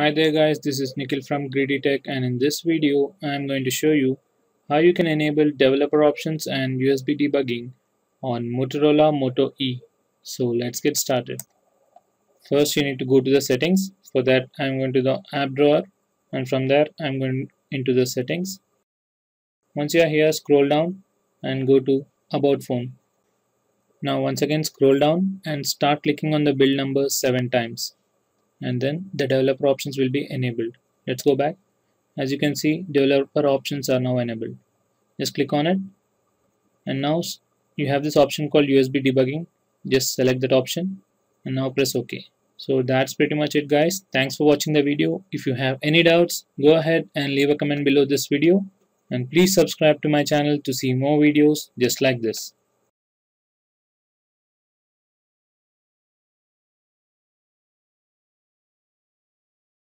Hi there guys, this is Nikhil from Greedy Tech and in this video I am going to show you how you can enable developer options and USB debugging on Motorola Moto E. So let's get started. First you need to go to the settings. For that I am going to the app drawer and from there I am going into the settings. Once you are here scroll down and go to about phone. Now once again scroll down and start clicking on the build number 7 times and then the developer options will be enabled. Let's go back. As you can see developer options are now enabled. Just click on it. And now you have this option called USB debugging. Just select that option and now press OK. So that's pretty much it guys. Thanks for watching the video. If you have any doubts go ahead and leave a comment below this video. And please subscribe to my channel to see more videos just like this